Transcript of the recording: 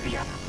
Lorbeer.